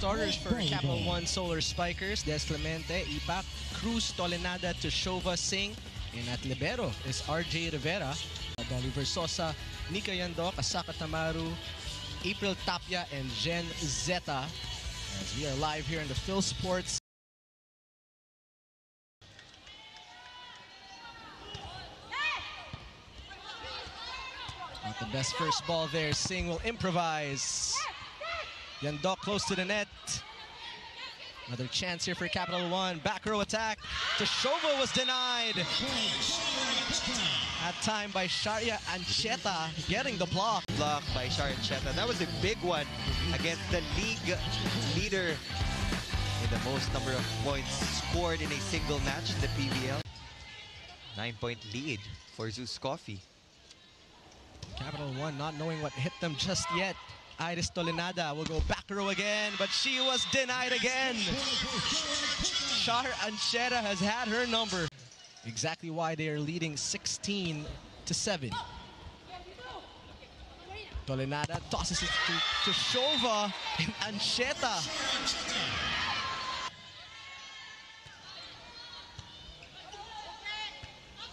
starters for Capital One Solar Spikers, Des Clemente, Ipak, Cruz, Tolenada, Tushova, Singh, and at Libero is RJ Rivera, Dolly Verzosa, Nika Yandok, Asaka Tamaru, April Tapia, and Jen Zeta. As we are live here in the Phil Sports Not the best first ball there. Singh will improvise. Yandok close to the net. Another chance here for Capital One. Back row attack. Tushova was denied. At time by Sharia Ancheta getting the block. Block by Sharia Ancheta. That was a big one against the league leader in the most number of points scored in a single match in the PVL. Nine-point lead for Zus Coffee. Capital One not knowing what hit them just yet. Iris Tolenada will go back row again, but she was denied again. Shar Ancheta has had her number. Exactly why they are leading 16 to 7. Tolenada tosses it to, to Shova and Ancheta.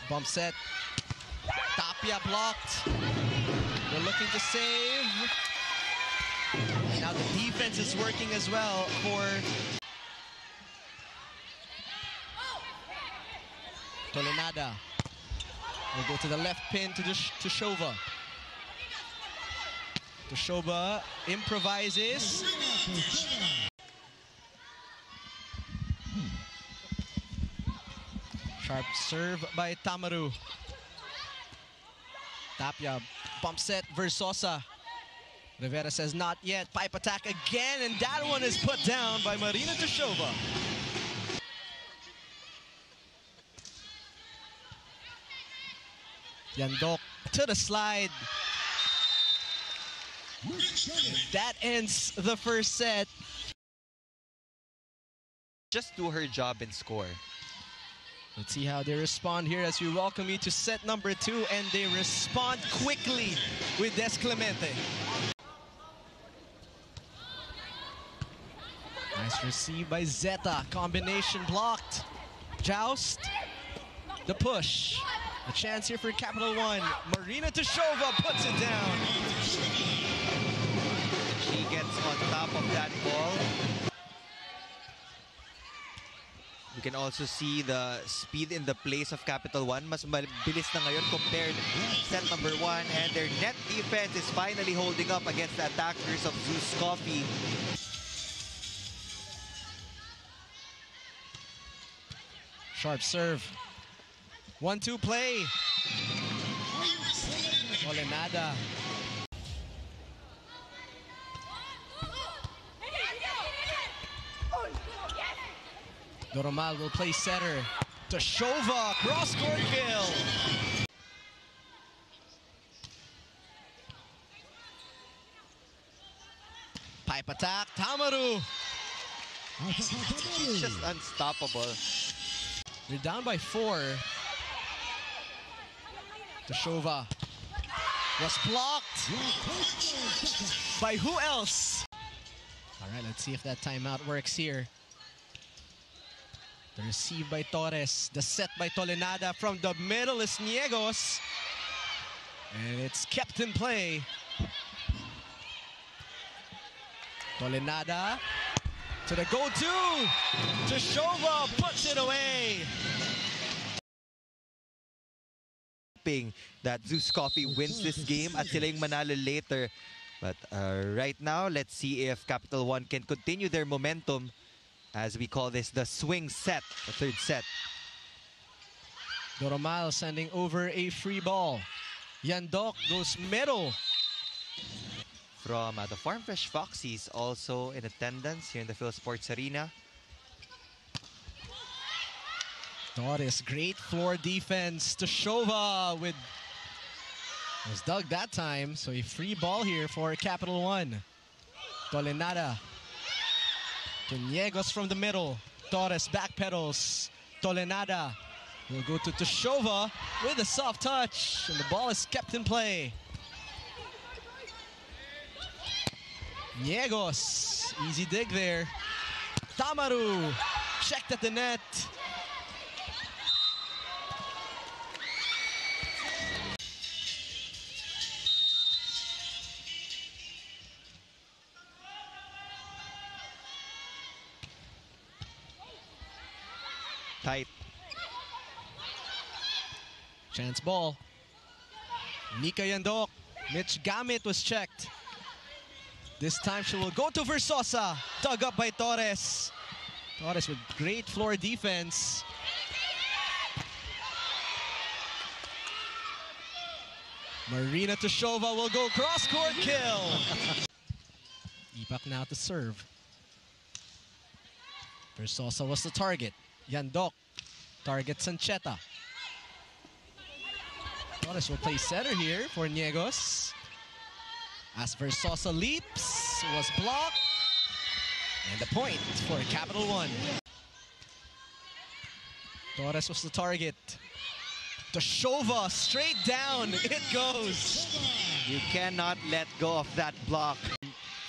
Bump set. Tapia blocked. They're looking to save. Now the defense is working as well for Tolenada. Will go to the left pin to, to Shova. Improvises. Sharp serve by Tamaru. Tapia bump set Verzosa. Rivera says not yet. Pipe attack again, and that one is put down by Marina Tushova. Yandok to the slide. That ends the first set. Just do her job and score. Let's see how they respond here as we welcome you to set number two, and they respond quickly with Des Clemente. Nice receive by Zeta. Combination blocked. Joust. The push. A chance here for Capital One. Marina Tushova puts it down. She gets on top of that ball. You can also see the speed in the place of Capital One. Mas mabilis na ngayon compared set number one. And their net defense is finally holding up against the attackers of Zus Coffee. Sharp serve. One-two play. Tolenada. Doromal will play setter. To Shova, cross-court kill. Pipe attack, Tamaru. Just unstoppable. They're down by four. Tushova was blocked by who else? All right, let's see if that timeout works here. The receive by Torres. The set by Tolenada from the middle is Niegos. And it's kept in play. Tolenada to the go-to. Tushova puts it away. Hoping that Zus Coffee wins this game at sila yung manalo later. But uh, right now, let's see if Capital One can continue their momentum as we call this the swing set, the third set. Doromal sending over a free ball. Yandok goes middle. From uh, the Farm Fresh Foxies, also in attendance here in the Phil Sports Arena. Torres, great floor defense. Tushova with was dug that time, so a free ball here for Capital One. Tolenada. Tuniegos from the middle. Torres backpedals. Tolenada will go to Tushova with a soft touch, and the ball is kept in play. Niegos Easy dig there. Tamaru checked at the net. Chance ball. Nika Yandok. Mitch Gamit was checked. This time she will go to Verzosa. Dug up by Torres. Torres with great floor defense. Marina Tushova will go cross-court kill. Ipak now to serve. Verzosa was the target. Yandok targets Sancheta. Torres will play center here for Niegos. As Verzosa leaps, was blocked. And the point for Capital One. Torres was the target. The Shova straight down. It goes You cannot let go of that block.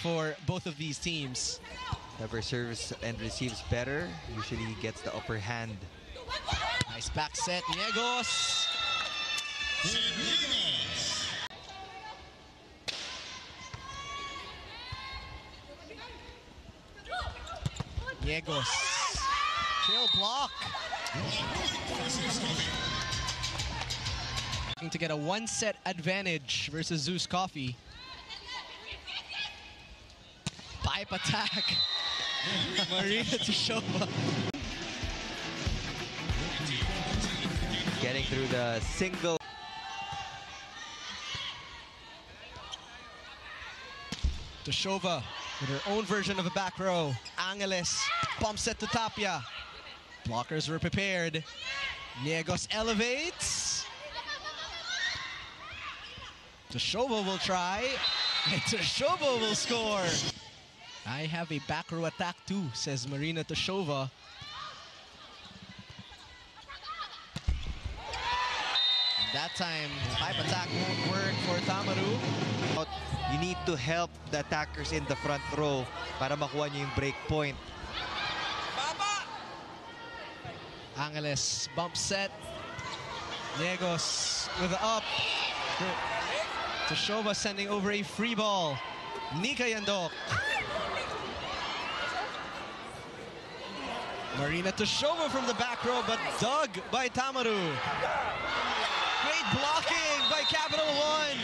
for both of these teams. Whoever serves and receives better usually gets the upper hand. Nice back set. Niegos. Niegos. Kill block. Looking to get a one set advantage versus Zus Coffee. Pipe attack. Marina Tushova. Getting through the single. Tushova with her own version of a back row. Angeles bump set to Tapia. Blockers were prepared. Niegos elevates. Tushova will try. And Tushova will score. I have a back row attack too, says Marina Tushova. That time, pipe attack won't work for Tamaru. You need to help the attackers in the front row para makuha nyo yung break point. Angeles bump set. Niegos with the up. Tushova sending over a free ball. Nika Yandok. Marina Tushova from the back row, but dug by Tamaru. Great blocking by Capital One.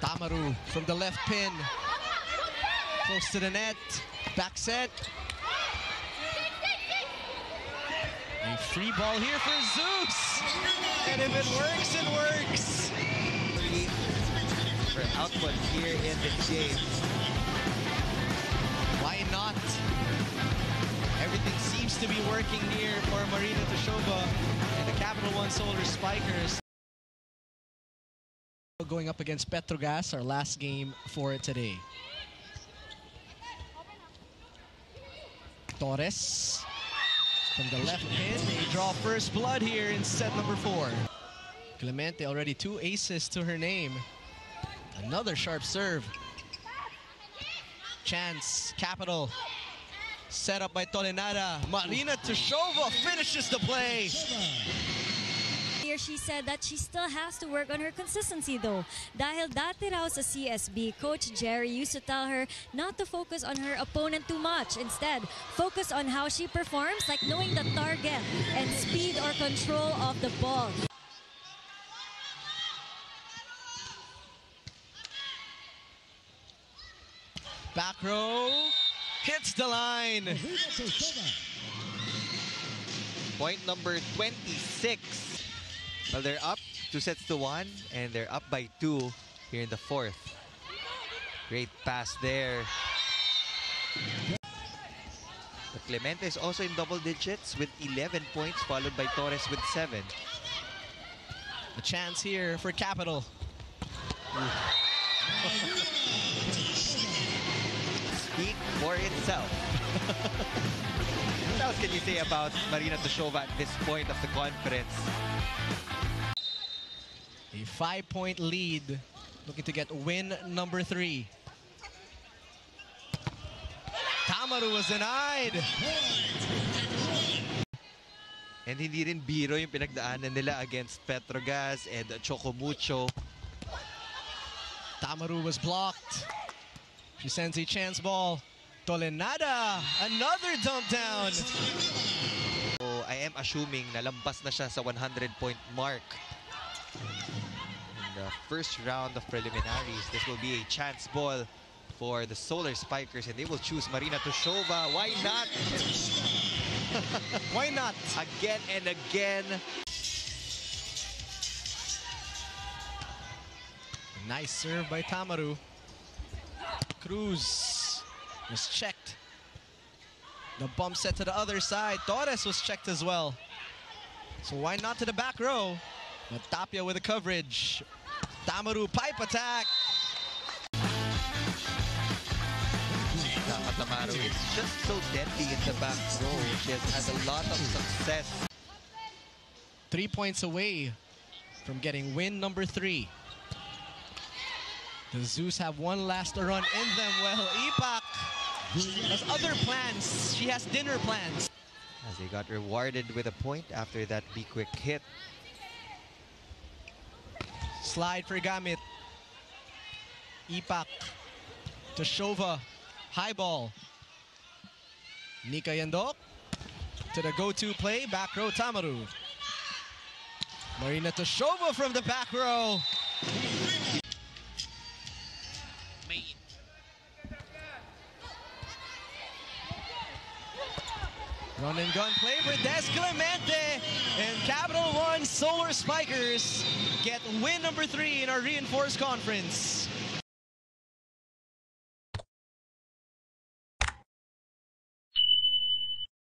Tamaru from the left pin. Close to the net. Back set. A free ball here for Zus. And if it works, it works. For output here in the game. Why not? Everything seems to be working here for Marina Tushova and the Capital One Solar Spikers. Going up against Petro Gazz, our last game for it today. Torres from the left pin. They draw first blood here in set number four. Clemente already two aces to her name. Another sharp serve. Chance, Capital. Set up by Tolenada. Marina Tushova finishes the play. Here she said that she still has to work on her consistency though. Dahil dati raw sa CSB, Coach Jerry used to tell her not to focus on her opponent too much. Instead, focus on how she performs, like knowing the target and speed or control of the ball. Back row. Hits the line. Point number 26. Well, they're up two sets to one, and they're up by two here in the fourth. Great pass there. But Clemente is also in double digits with 11 points, followed by Torres with 7. A chance here for Capital. Speak for itself. What else can you say about Marina Tushova at this point of the conference? A five-point lead, looking to get win number three. Tamaru was denied. And hindi rin biro yung pinagdaanan nila against Petro Gazz and Choco Mucho. Tamaru was blocked. She sends a chance ball. Tolenada, another dump down. So I am assuming na lampas na siya sa 100-point mark. The uh, first round of preliminaries, this will be a chance ball for the Solar Spikers and they will choose Marina Tushova. Why not? Why not? Again and again. Nice serve by Tamaru. Cruz was checked. The bump set to the other side. Torres was checked as well. So why not to the back row? But Tapia with the coverage. Tamaru pipe attack. Tamaru is just so deadly in the back row. She has had a lot of success. Three points away from getting win number three. The Zus have one last run in them. Well, Ipak has other plans. She has dinner plans. As they got rewarded with a point after that be quick hit. Slide for Gamit. Ipak to Shova. High ball. Nika to the go-to play. Back row Tamaru. Marina Tushova from the back row. Run and gun play for Des Clemente. And Capital One Solar Spikers get win number three in our reinforced conference.